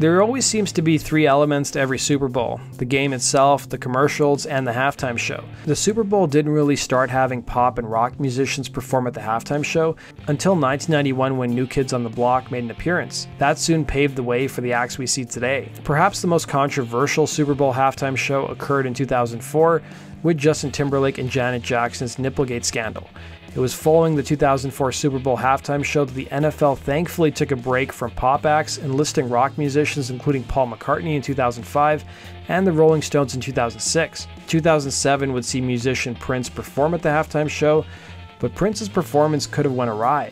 There always seems to be three elements to every Super Bowl the game itself, the commercials, and the halftime show. The Super Bowl didn't really start having pop and rock musicians perform at the halftime show until 1991 when New Kids on the Block made an appearance. That soon paved the way for the acts we see today. Perhaps the most controversial Super Bowl halftime show occurred in 2004 with Justin Timberlake and Janet Jackson's Nipplegate scandal. It was following the 2004 Super Bowl halftime show that the NFL thankfully took a break from pop acts, enlisting rock musicians including Paul McCartney in 2005 and the Rolling Stones in 2006. 2007 would see musician Prince perform at the halftime show, but Prince's performance could have went awry.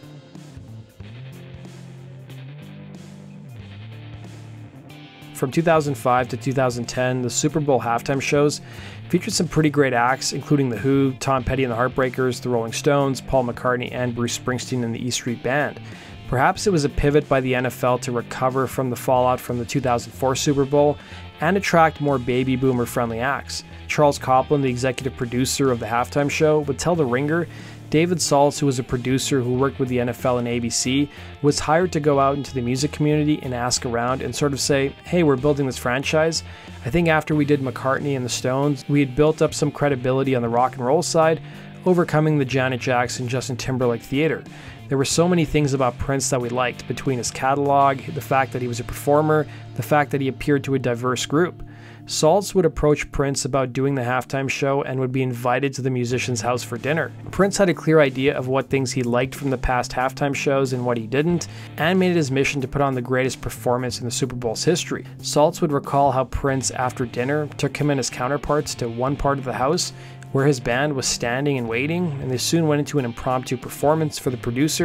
From 2005 to 2010, the Super Bowl halftime shows featured some pretty great acts, including The Who, Tom Petty and the Heartbreakers, The Rolling Stones, Paul McCartney, and Bruce Springsteen and the E Street Band. Perhaps it was a pivot by the NFL to recover from the fallout from the 2004 Super Bowl and attract more baby boomer friendly acts. Charles Coplin, the executive producer of the halftime show, would tell The Ringer David Saltz, who was a producer who worked with the NFL and ABC, was hired to go out into the music community and ask around and sort of say, hey, we're building this franchise. I think after we did McCartney and the Stones, we had built up some credibility on the rock and roll side, overcoming the Janet Jackson, Justin Timberlake theater. There were so many things about Prince that we liked between his catalog, the fact that he was a performer, the fact that he appeared to a diverse group. Saltz would approach Prince about doing the halftime show and would be invited to the musician's house for dinner. Prince had a clear idea of what things he liked from the past halftime shows and what he didn't, and made it his mission to put on the greatest performance in the Super Bowl's history. Saltz would recall how Prince, after dinner, took him and his counterparts to one part of the house where his band was standing and waiting, and they soon went into an impromptu performance for the producer,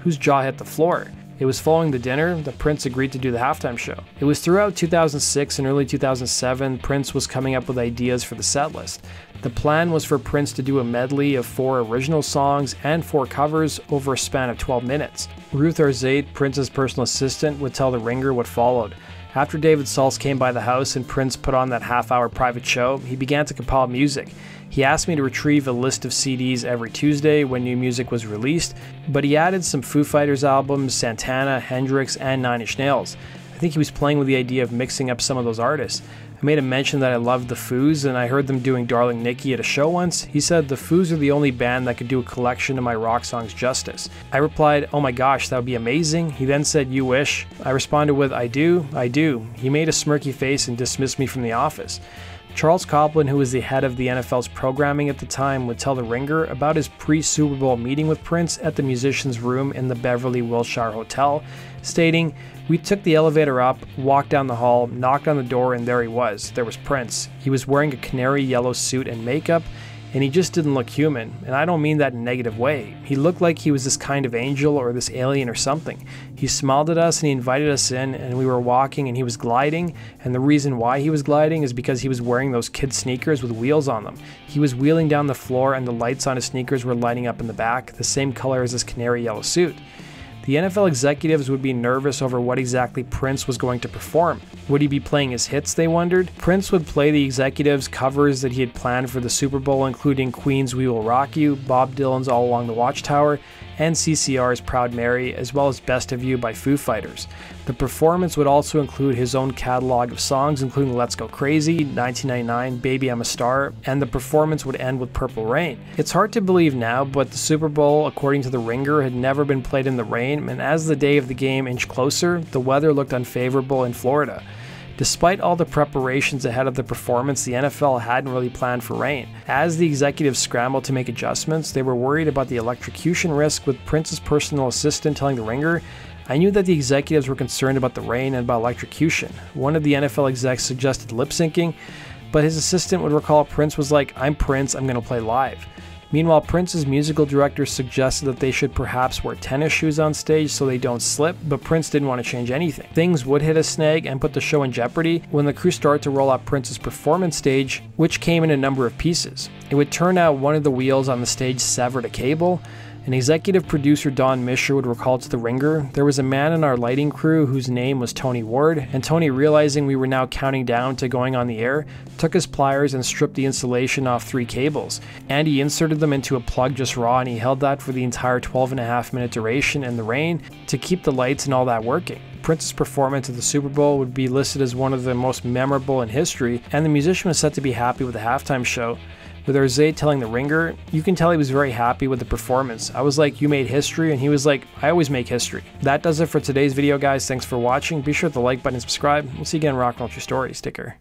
whose jaw hit the floor. It was following the dinner that Prince agreed to do the halftime show. It was throughout 2006 and early 2007 Prince was coming up with ideas for the setlist. The plan was for Prince to do a medley of four original songs and four covers over a span of 12 minutes. Ruth Arzate, Prince's personal assistant, would tell The Ringer what followed. After David Saltz came by the house and Prince put on that half hour private show, he began to compile music. He asked me to retrieve a list of CDs every Tuesday when new music was released, but he added some Foo Fighters albums, Santana, Hendrix, and Nine Inch Nails. I think he was playing with the idea of mixing up some of those artists. I made him mention that I loved the Foos, and I heard them doing Darling Nikki at a show once. He said the Foos are the only band that could do a collection of my rock songs justice. I replied, Oh my gosh, that would be amazing. He then said, You wish. I responded with, I do, I do. He made a smirky face and dismissed me from the office. Charles Coplin, who was the head of the NFL's programming at the time, would tell The Ringer about his pre Super Bowl meeting with Prince at the musician's room in the Beverly Wilshire Hotel, stating, We took the elevator up, walked down the hall, knocked on the door, and there he was. There was Prince. He was wearing a canary yellow suit and makeup and he just didn't look human. And I don't mean that in a negative way. He looked like he was this kind of angel or this alien or something. He smiled at us and he invited us in, and we were walking and he was gliding. And the reason why he was gliding is because he was wearing those kid sneakers with wheels on them. He was wheeling down the floor, and the lights on his sneakers were lighting up in the back, the same color as his canary yellow suit. The NFL executives would be nervous over what exactly Prince was going to perform. Would he be playing his hits, they wondered? Prince would play the executives' covers that he had planned for the Super Bowl, including Queen's We Will Rock You, Bob Dylan's All Along the Watchtower, and CCR's Proud Mary, as well as Best of You by Foo Fighters. The performance would also include his own catalog of songs, including Let's Go Crazy, 1999, Baby I'm a Star, and the performance would end with Purple Rain. It's hard to believe now, but the Super Bowl, according to The Ringer, had never been played in the rain, and as the day of the game inched closer, the weather looked unfavorable in Florida. Despite all the preparations ahead of the performance, the NFL hadn't really planned for rain. As the executives scrambled to make adjustments, they were worried about the electrocution risk, with Prince's personal assistant telling The Ringer, I knew that the executives were concerned about the rain and about electrocution. One of the NFL execs suggested lip syncing, but his assistant would recall Prince was like, I'm Prince, I'm going to play live. Meanwhile, Prince's musical director suggested that they should perhaps wear tennis shoes on stage so they don't slip, but Prince didn't want to change anything. Things would hit a snag and put the show in jeopardy when the crew started to roll out Prince's performance stage, which came in a number of pieces. It would turn out one of the wheels on the stage severed a cable, and executive producer Don Mischer would recall to The Ringer there was a man in our lighting crew whose name was Tony Ward, and Tony, realizing we were now counting down to going on the air, took his pliers and stripped the insulation off three cables. And he inserted them into a plug just raw, and he held that for the entire 12 and a half minute duration in the rain to keep the lights and all that working. Prince's performance at the Super Bowl would be listed as one of the most memorable in history, and the musician was said to be happy with the halftime show. With Arzate telling The Ringer, you can tell he was very happy with the performance. I was like, You made history, and he was like, I always make history. That does it for today's video, guys. Thanks for watching. Be sure to like button and subscribe. We'll see you again, Rock Stories. Take care.